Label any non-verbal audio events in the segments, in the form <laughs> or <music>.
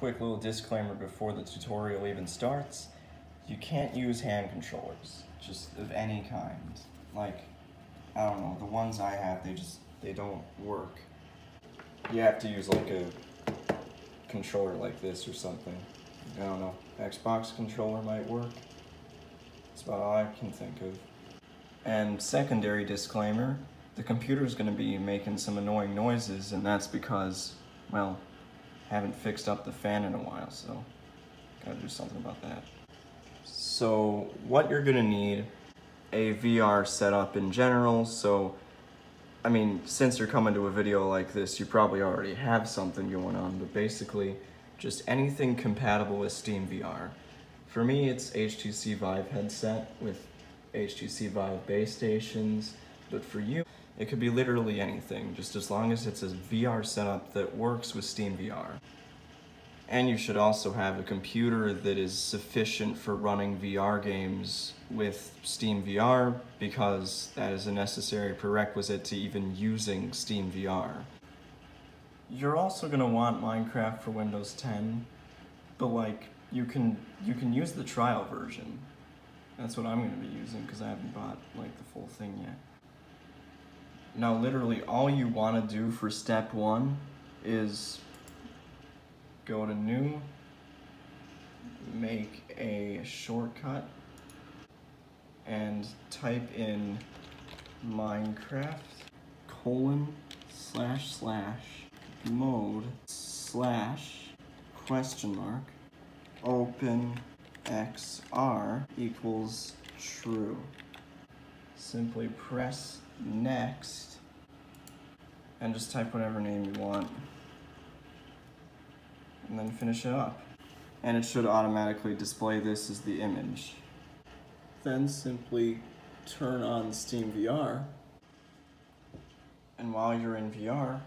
quick little disclaimer before the tutorial even starts. You can't use hand controllers, just of any kind. Like, I don't know, the ones I have, they just, they don't work. You have to use like a controller like this or something. I don't know, Xbox controller might work. That's about all I can think of. And secondary disclaimer, the computer is going to be making some annoying noises and that's because, well, haven't fixed up the fan in a while, so gotta do something about that. So what you're gonna need, a VR setup in general, so I mean, since you're coming to a video like this, you probably already have something going on, but basically, just anything compatible with Steam VR. For me, it's HTC Vive headset with HTC Vive base stations, but for you, it could be literally anything, just as long as it's a VR setup that works with Steam VR. And you should also have a computer that is sufficient for running VR games with Steam VR because that is a necessary prerequisite to even using Steam VR. You're also going to want Minecraft for Windows 10, but like you can you can use the trial version. That's what I'm going to be using because I haven't bought like the full thing yet. Now, literally, all you want to do for step one is go to new, make a shortcut, and type in Minecraft colon slash slash mode slash question mark open xr equals true. Simply press next and just type whatever name you want and then finish it up. And it should automatically display this as the image. Then simply turn on Steam VR and while you're in VR,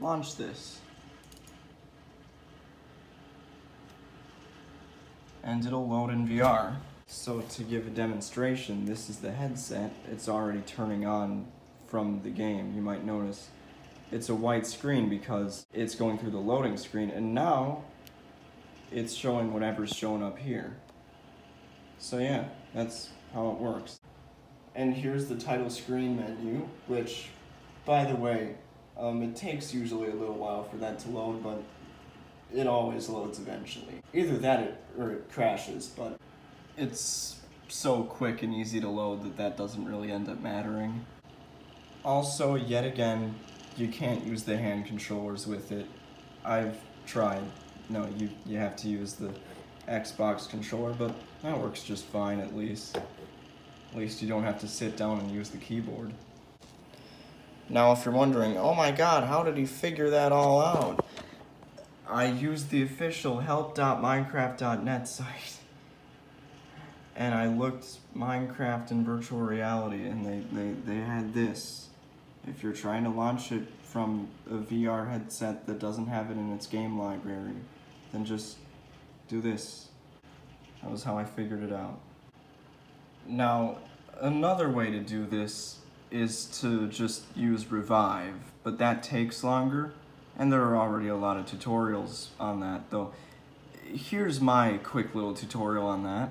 launch this. And it'll load in VR. So to give a demonstration, this is the headset. It's already turning on from the game. You might notice it's a white screen because it's going through the loading screen and now it's showing whatever's showing up here. So yeah, that's how it works. And here's the title screen menu, which, by the way, um, it takes usually a little while for that to load, but it always loads eventually. Either that it, or it crashes, but it's so quick and easy to load that that doesn't really end up mattering. Also, yet again, you can't use the hand controllers with it. I've tried. No, you, you have to use the Xbox controller, but that works just fine at least. At least you don't have to sit down and use the keyboard. Now, if you're wondering, oh my god, how did he figure that all out? I used the official help.minecraft.net <laughs> site and I looked Minecraft in virtual reality and they, they, they had this. If you're trying to launch it from a VR headset that doesn't have it in its game library, then just do this. That was how I figured it out. Now, another way to do this is to just use Revive, but that takes longer, and there are already a lot of tutorials on that, though. Here's my quick little tutorial on that.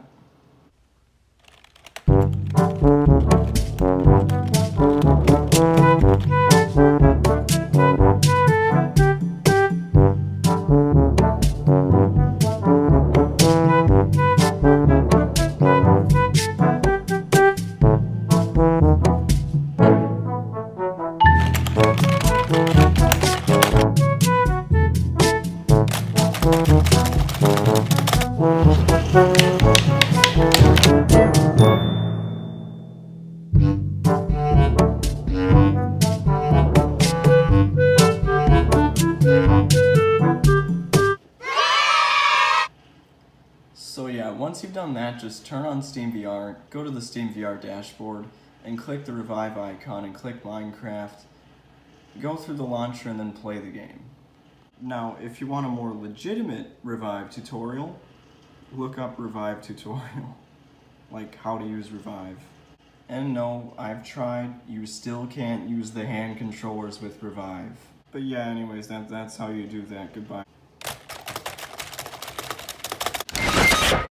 So yeah, once you've done that, just turn on SteamVR, go to the SteamVR dashboard, and click the revive icon and click Minecraft. Go through the launcher and then play the game. Now, if you want a more legitimate Revive tutorial, look up Revive tutorial, <laughs> like how to use Revive. And no, I've tried, you still can't use the hand controllers with Revive. But yeah, anyways, that, that's how you do that. Goodbye.